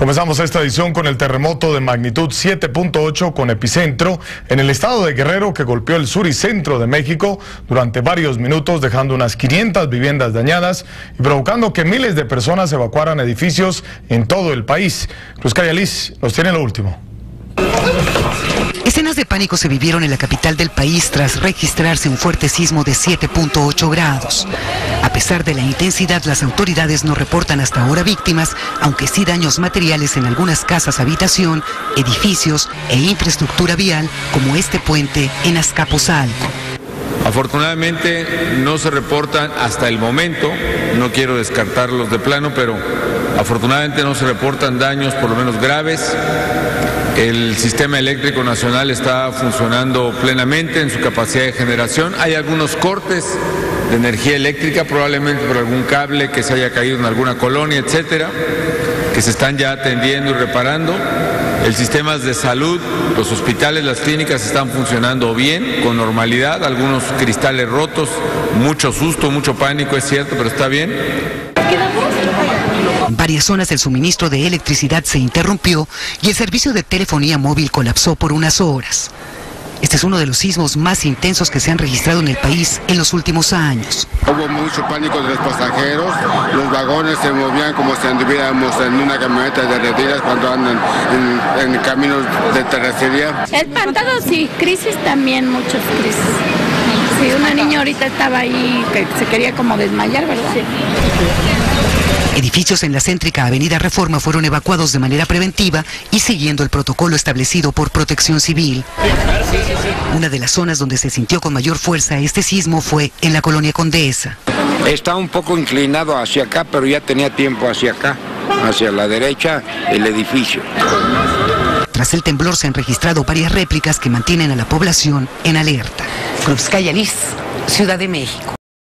Comenzamos esta edición con el terremoto de magnitud 7.8 con epicentro en el estado de Guerrero que golpeó el sur y centro de México durante varios minutos dejando unas 500 viviendas dañadas y provocando que miles de personas evacuaran edificios en todo el país. Cruz Liz nos tiene lo último. Escenas de pánico se vivieron en la capital del país tras registrarse un fuerte sismo de 7.8 grados. A pesar de la intensidad, las autoridades no reportan hasta ahora víctimas, aunque sí daños materiales en algunas casas, habitación, edificios e infraestructura vial, como este puente en Azcapotzalco. Afortunadamente no se reportan hasta el momento, no quiero descartarlos de plano, pero afortunadamente no se reportan daños por lo menos graves el sistema eléctrico nacional está funcionando plenamente en su capacidad de generación. Hay algunos cortes de energía eléctrica, probablemente por algún cable que se haya caído en alguna colonia, etcétera, que se están ya atendiendo y reparando. El sistema de salud, los hospitales, las clínicas están funcionando bien, con normalidad, algunos cristales rotos, mucho susto, mucho pánico, es cierto, pero está bien. En varias zonas el suministro de electricidad se interrumpió y el servicio de telefonía móvil colapsó por unas horas. Este es uno de los sismos más intensos que se han registrado en el país en los últimos años. Hubo mucho pánico de los pasajeros, los vagones se movían como si anduviéramos en una camioneta de retiras cuando andan en, caminos de terracería. Espantado sí, crisis también, muchas crisis. Sí, una niña ahorita estaba ahí que se quería como desmayar, ¿verdad? Sí. Edificios en la céntrica Avenida Reforma fueron evacuados de manera preventiva y siguiendo el protocolo establecido por Protección Civil. Una de las zonas donde se sintió con mayor fuerza este sismo fue en la colonia Condesa. Está un poco inclinado hacia acá, pero ya tenía tiempo hacia acá, hacia la derecha, el edificio. Tras el temblor se han registrado varias réplicas que mantienen a la población en alerta. Cruz Liz, Ciudad de México.